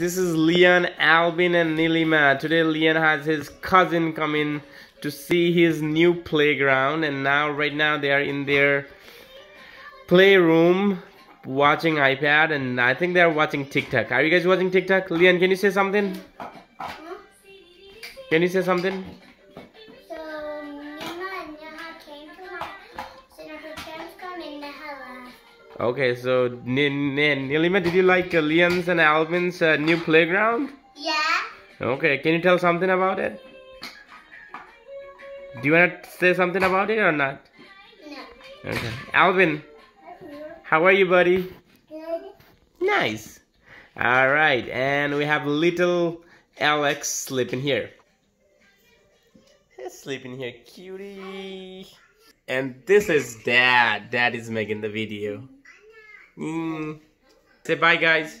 This is Leon, Alvin, and Nileema. Today Leon has his cousin coming to see his new playground and now right now they are in their playroom watching iPad and I think they are watching TikTok. Are you guys watching TikTok? Leon, can you say something? Can you say something? So Nima and Neha came to my so now her parents come in Neha Okay, so N N Nileema, did you like uh, Leon's and Alvin's uh, new playground? Yeah. Okay, can you tell something about it? Do you want to say something about it or not? No. Okay. Alvin, how are you, buddy? Good. Nice. All right, and we have little Alex sleeping here. He's sleeping here, cutie. And this is Dad. Dad is making the video. Mm. Say bye, guys.